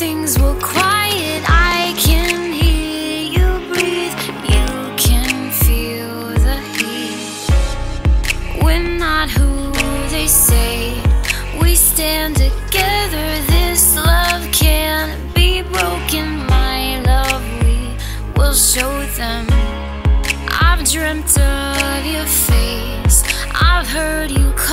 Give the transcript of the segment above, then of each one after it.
things were quiet. I can hear you breathe, you can feel the heat. We're not who they say, we stand together. This love can't be broken, my love. We will show them. I've dreamt of your face. I've heard you calling.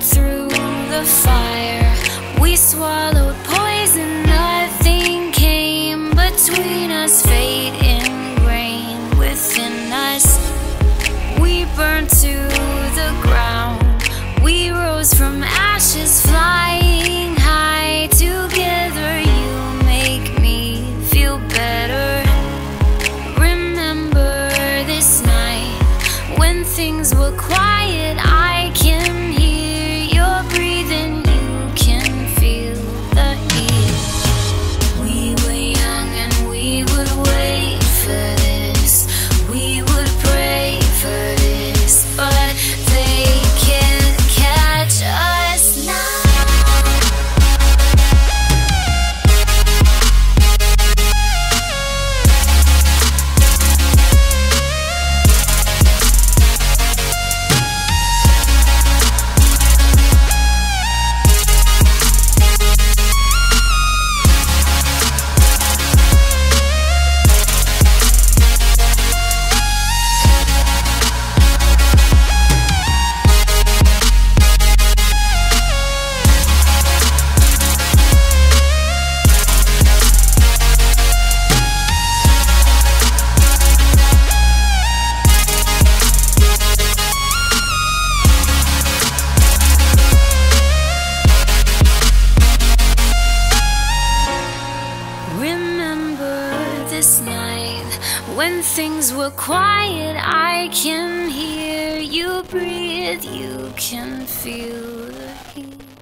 Through the fire. We swallowed when things were quiet. I can hear you breathe, you can feel the heat.